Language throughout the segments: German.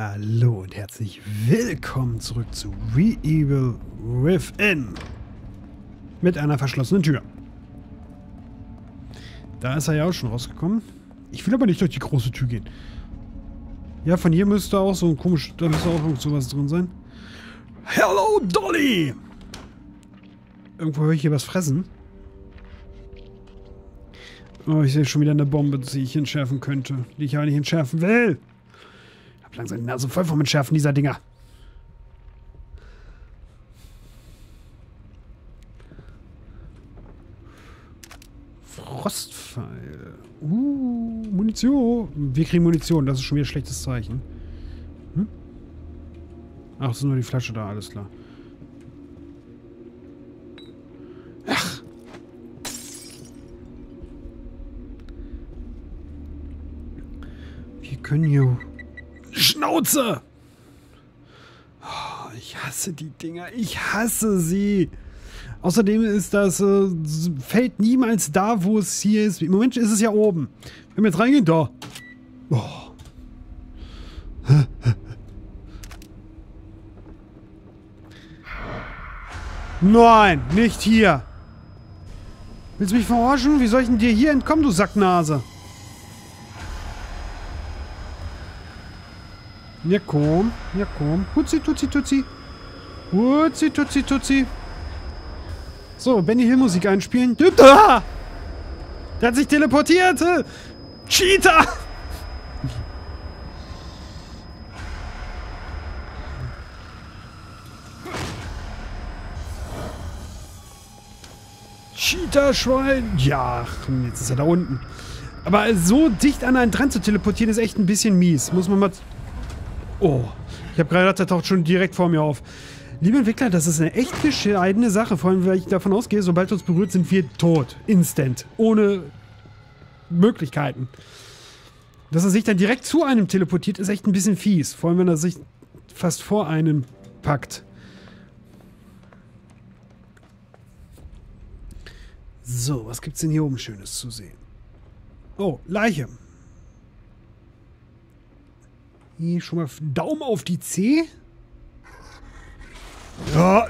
Hallo und herzlich willkommen zurück zu Re-Evil Within. Mit einer verschlossenen Tür. Da ist er ja auch schon rausgekommen. Ich will aber nicht durch die große Tür gehen. Ja, von hier müsste auch so ein komisch... Da müsste auch irgend sowas drin sein. Hello, Dolly! Irgendwo höre ich hier was fressen. Oh, ich sehe schon wieder eine Bombe, die ich entschärfen könnte. Die ich aber nicht entschärfen will. Hab langsam die Nase voll vom Entschärfen dieser Dinger. Frostpfeil. Uh, Munition. Wir kriegen Munition, das ist schon wieder ein schlechtes Zeichen. Hm? Ach, es ist nur die Flasche da, alles klar. Ach. Wir können hier... Schnauze! Oh, ich hasse die Dinger. Ich hasse sie. Außerdem ist das äh, Feld niemals da, wo es hier ist. Im Moment ist es ja oben. Wenn wir jetzt reingehen, da. Oh. Nein, nicht hier. Willst du mich verarschen? Wie soll ich denn dir hier entkommen, du Sacknase? Ja, komm. Ja, komm. Hutzi, tutzi, tutzi. Hutzi, tutzi, tutzi. So, Benny Hill Musik einspielen. Ah! Der hat sich teleportiert. Cheater! Cheater-Schwein. Ja, jetzt ist er da unten. Aber so dicht an einen dran zu teleportieren ist echt ein bisschen mies. Muss man mal... Oh, ich habe gerade gedacht, der taucht schon direkt vor mir auf. Liebe Entwickler, das ist eine echt bescheidene Sache. Vor allem, weil ich davon ausgehe, sobald uns berührt, sind wir tot. Instant. Ohne Möglichkeiten. Dass er sich dann direkt zu einem teleportiert, ist echt ein bisschen fies. Vor allem, wenn er sich fast vor einem packt. So, was gibt's denn hier oben Schönes zu sehen? Oh, Leiche. Hier schon mal Daumen auf die C. Ja,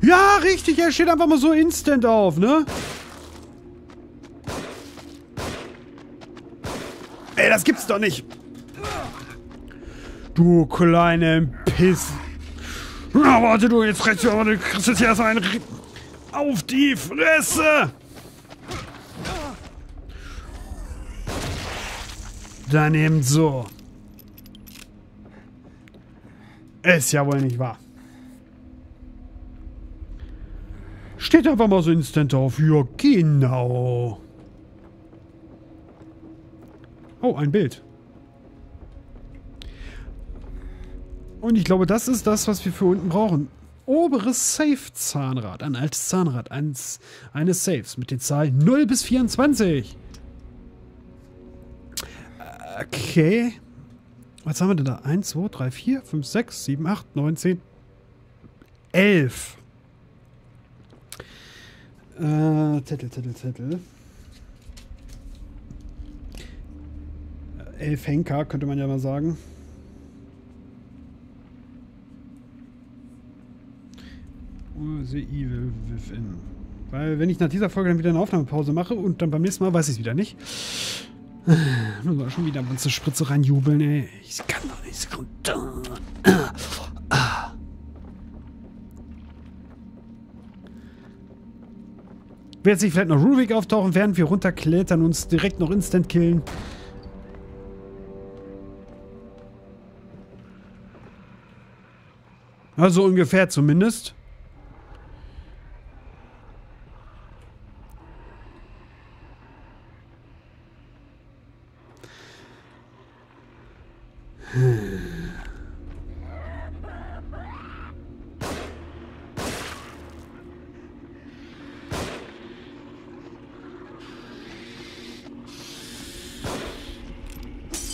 ja, richtig, er steht einfach mal so instant auf, ne? Ey, das gibt's doch nicht. Du kleine Piss. Na, warte du, jetzt rechts, aber du kriegst jetzt erst einen auf die Fresse. Dann eben so. Ist ja wohl nicht wahr. Steht einfach mal so instant auf. Ja, genau. Oh, ein Bild. Und ich glaube, das ist das, was wir für unten brauchen. Oberes Safe-Zahnrad. Ein altes Zahnrad eines, eines Safes mit den Zahlen 0 bis 24. Okay. Was haben wir denn da? 1, 2, 3, 4, 5, 6, 7, 8, 9, 10, 11. Äh, Zettel, Zettel, Zettel. Elf Henker, könnte man ja mal sagen. The Evil Within. Weil wenn ich nach dieser Folge dann wieder eine Aufnahmepause mache und dann beim nächsten Mal weiß ich es wieder nicht. Nur mal schon wieder eine Spritze reinjubeln, ey. Ich kann doch nicht. Wird sich vielleicht noch Ruvik auftauchen, während wir runterklettern uns direkt noch instant killen. Also ungefähr zumindest.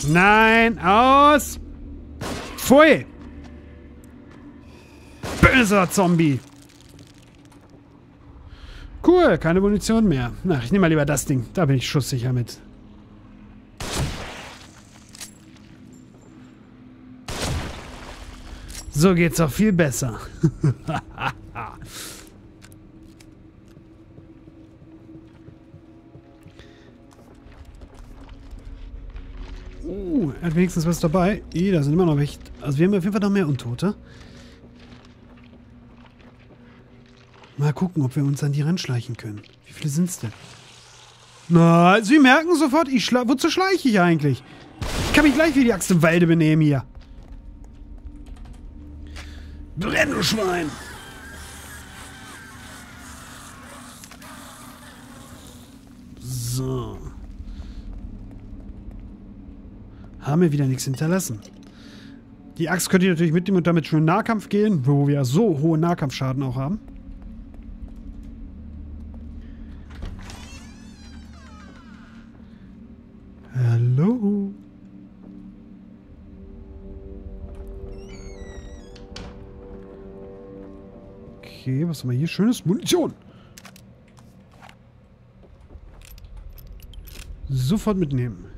Nein, aus! Pfui! Böser Zombie! Cool, keine Munition mehr. Na, ich nehme mal lieber das Ding. Da bin ich schusssicher mit. So geht's doch viel besser. uh, er hat wenigstens was dabei. Eh, da sind immer noch welche. Also wir haben auf jeden Fall noch mehr Untote. Mal gucken, ob wir uns an die ranschleichen können. Wie viele sind's denn? Na, Sie merken sofort, ich schla wozu schleiche ich eigentlich? Ich kann mich gleich wie die Axt im Walde benehmen hier. Brenn, du Schwein! So. Haben wir wieder nichts hinterlassen. Die Axt könnt ihr natürlich mitnehmen und damit schon in Nahkampf gehen, wo wir so hohe Nahkampfschaden auch haben. Hallo? Okay, was haben wir hier? Schönes Munition. Sofort mitnehmen.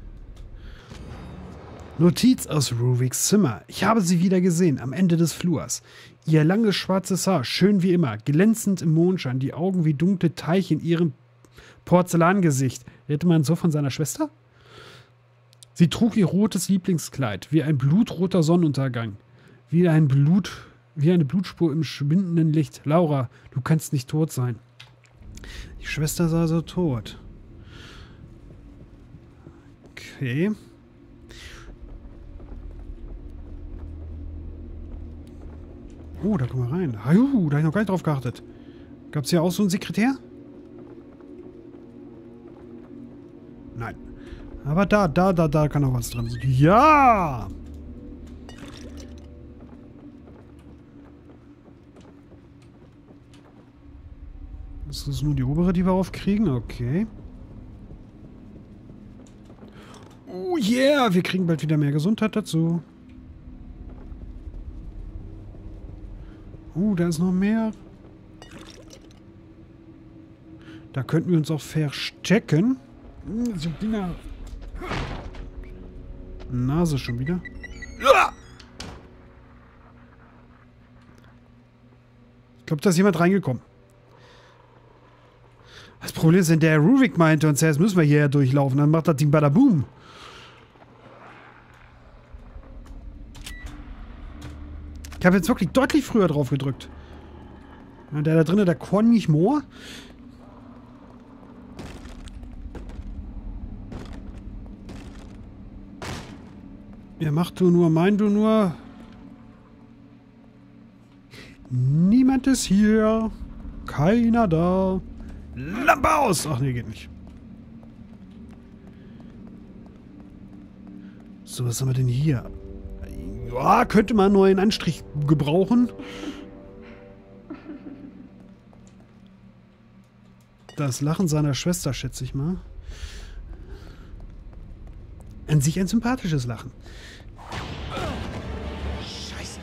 Notiz aus Ruviks Zimmer. Ich habe sie wieder gesehen, am Ende des Flurs. Ihr langes schwarzes Haar, schön wie immer, glänzend im Mondschein, die Augen wie dunkle Teiche in ihrem Porzellangesicht. Redet man so von seiner Schwester? Sie trug ihr rotes Lieblingskleid, wie ein blutroter Sonnenuntergang. Wie ein Blut, wie eine Blutspur im schwindenden Licht. Laura, du kannst nicht tot sein. Die Schwester sah so tot. Okay. Oh, da kommen wir rein. Ah, juhu, da habe ich noch gar nicht drauf geachtet. Gab es hier auch so einen Sekretär? Nein. Aber da, da, da, da kann auch was drin sein. Ja! Das ist nur die obere, die wir aufkriegen. Okay. Oh yeah, wir kriegen bald wieder mehr Gesundheit dazu. Uh, da ist noch mehr. Da könnten wir uns auch verstecken. Hm, Dinger Nase schon wieder. Ich glaube, da ist jemand reingekommen. Das Problem ist, wenn der Ruvik meinte uns, jetzt müssen wir hierher durchlaufen, dann macht das Ding Badaboom. Ich habe jetzt wirklich deutlich früher drauf gedrückt. Der da drinnen, der Conny Moor. Ja, mach du nur, mein du nur. Niemand ist hier. Keiner da. Lampe aus! Ach nee, geht nicht. So, was haben wir denn hier? Ja, könnte man einen neuen Anstrich gebrauchen. Das Lachen seiner Schwester, schätze ich mal. An sich ein sympathisches Lachen. Scheiße.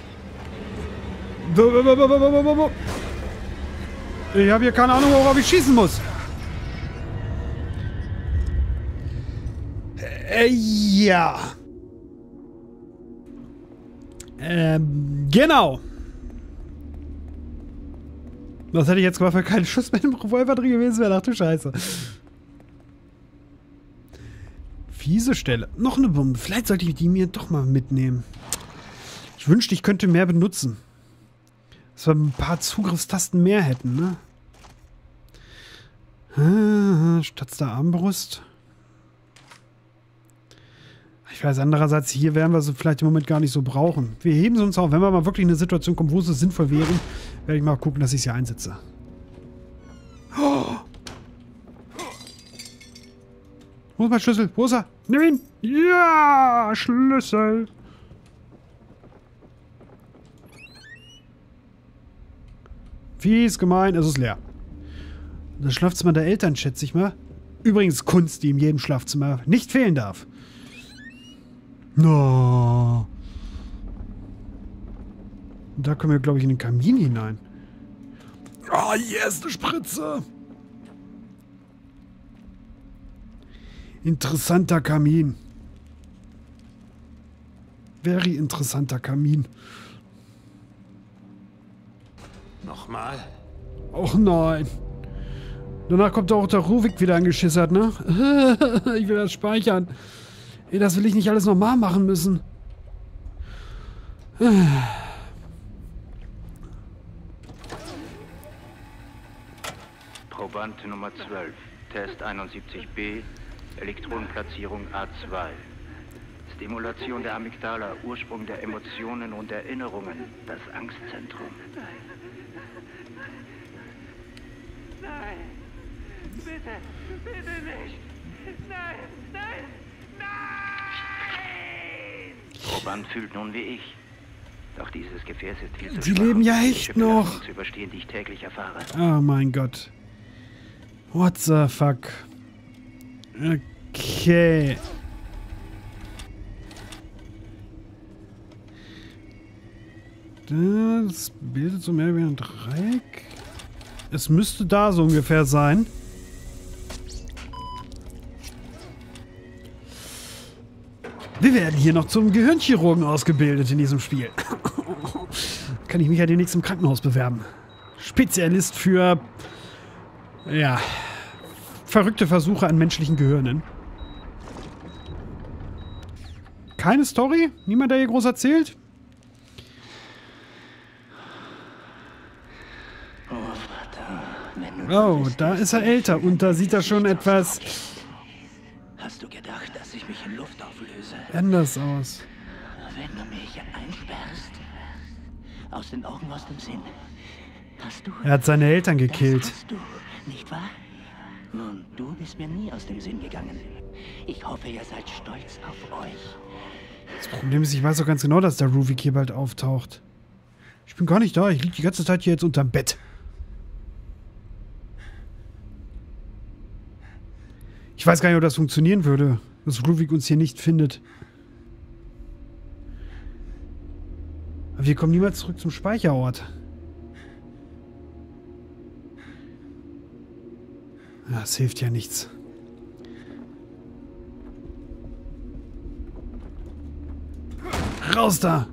Ich habe hier keine Ahnung, worauf ich schießen muss. Äh, ja. Ähm, genau. Was hätte ich jetzt gemacht, wenn kein Schuss mit dem Revolver drin gewesen wäre? Ach du Scheiße. Fiese Stelle. Noch eine Bombe. Vielleicht sollte ich die mir doch mal mitnehmen. Ich wünschte, ich könnte mehr benutzen. Dass wir ein paar Zugriffstasten mehr hätten, ne? Ah, statt der Armbrust. Ich weiß, andererseits, hier werden wir sie vielleicht im Moment gar nicht so brauchen. Wir heben sie uns auch, wenn wir mal wirklich in eine Situation kommen, wo sie sinnvoll wären, werde ich mal gucken, dass ich sie einsetze. Oh! Wo ist mein Schlüssel? Wo ist er? Nimm ihn! Ja! Schlüssel! Fies, gemein, es ist leer. Das Schlafzimmer der Eltern, schätze ich mal. Übrigens Kunst, die in jedem Schlafzimmer nicht fehlen darf. No. Da können wir, glaube ich, in den Kamin hinein. Ah, oh, yes, eine Spritze. Interessanter Kamin. Very interessanter Kamin. Nochmal? Och nein. Danach kommt auch der Ruvik wieder angeschissert, ne? ich will das speichern. Ey, das will ich nicht alles nochmal machen müssen. Proband Nummer 12, Test 71b, Elektronenplatzierung A2. Stimulation der Amygdala, Ursprung der Emotionen und Erinnerungen, das Angstzentrum. Nein! Bitte! Bitte nicht! Nein! Nein! Proband fühlt nun wie ich. Doch dieses Gefäß ist viel zu Sie schwach, leben ja die echt noch. Zu überstehen, die ich täglich erfahre. Oh mein Gott. What the fuck? Okay. Das bildet so mehr wie ein Dreieck. Es müsste da so ungefähr sein. Werden hier noch zum Gehirnchirurgen ausgebildet in diesem Spiel. Kann ich mich ja demnächst im Krankenhaus bewerben. Spezialist für, ja, verrückte Versuche an menschlichen Gehirnen. Keine Story? Niemand, der hier groß erzählt? Oh, Oh, da ist er älter und da sieht er schon etwas anders aus. Wenn du mich einsperrst, aus den Augen, aus dem Sinn, hast du... Er hat seine Eltern Das gekillt. hast du, nicht wahr? Nun, du bist mir nie aus dem Sinn gegangen. Ich hoffe, ihr seid stolz auf euch. Das Problem ist, ich weiß doch ganz genau, dass der Ruvik hier bald auftaucht. Ich bin gar nicht da. Ich liege die ganze Zeit hier jetzt unterm Bett. Ich weiß gar nicht, ob das funktionieren würde, dass Ruvik uns hier nicht findet. Aber wir kommen niemals zurück zum Speicherort. Ja, es hilft ja nichts. Raus da!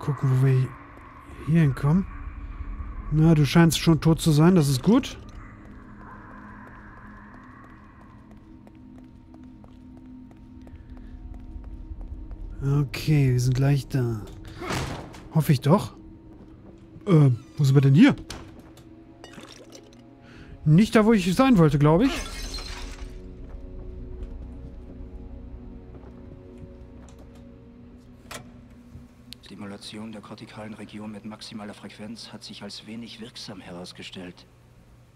Gucken, wo wir hier hinkommen. Na, du scheinst schon tot zu sein, das ist gut. Okay, wir sind gleich da. Hoffe ich doch. Äh, wo sind wir denn hier? Nicht da, wo ich sein wollte, glaube ich. Stimulation der kortikalen Region mit maximaler Frequenz hat sich als wenig wirksam herausgestellt.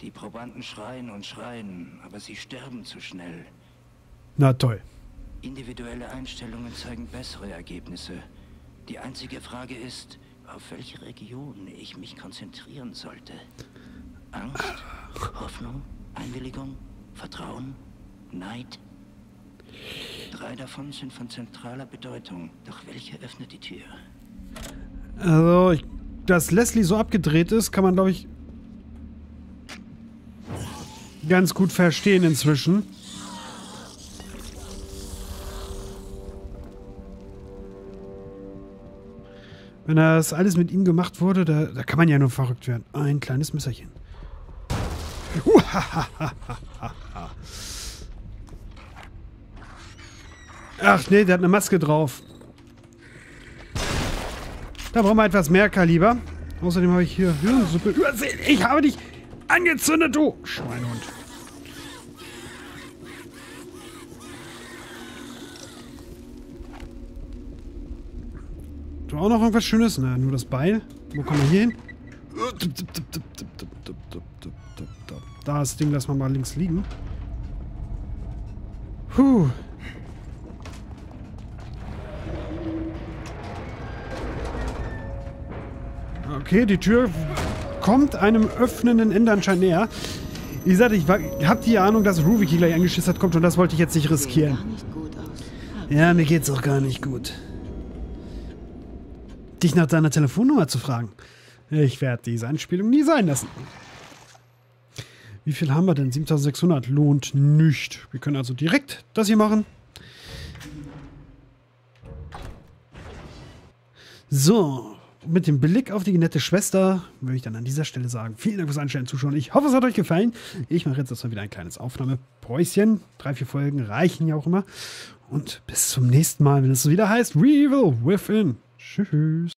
Die Probanden schreien und schreien, aber sie sterben zu schnell. Na toll. Individuelle Einstellungen zeigen bessere Ergebnisse. Die einzige Frage ist, auf welche Region ich mich konzentrieren sollte. Angst, Hoffnung, Einwilligung, Vertrauen, Neid. Drei davon sind von zentraler Bedeutung. Doch welche öffnet die Tür? Also, ich, dass Leslie so abgedreht ist, kann man, glaube ich, ganz gut verstehen inzwischen. Wenn das alles mit ihm gemacht wurde, da, da kann man ja nur verrückt werden. Ein kleines Messerchen. Uhahahaha. Ach nee, der hat eine Maske drauf. Da brauchen wir etwas mehr Kaliber. Außerdem habe ich hier Hirnsuppe übersehen. Ich habe dich angezündet, du Schweinhund. Du auch noch irgendwas Schönes? Na, nur das Beil. Wo kommen wir hier hin? Da ist das Ding, lassen wir mal links liegen. Puh. Okay, die Tür kommt einem öffnenden Ende anscheinend näher. Wie gesagt, ich habe die Ahnung, dass hier gleich angeschissert kommt und das wollte ich jetzt nicht riskieren. Ja, mir geht's auch gar nicht gut. Dich nach deiner Telefonnummer zu fragen. Ich werde diese Anspielung nie sein lassen. Wie viel haben wir denn? 7600 lohnt nicht. Wir können also direkt das hier machen. So, mit dem Blick auf die nette Schwester würde ich dann an dieser Stelle sagen, vielen Dank fürs Einstellen Zuschauen. Ich hoffe, es hat euch gefallen. Ich mache jetzt erstmal wieder ein kleines Aufnahmepäuschen. Drei, vier Folgen reichen ja auch immer. Und bis zum nächsten Mal, wenn es wieder heißt Will Within. Tschüss.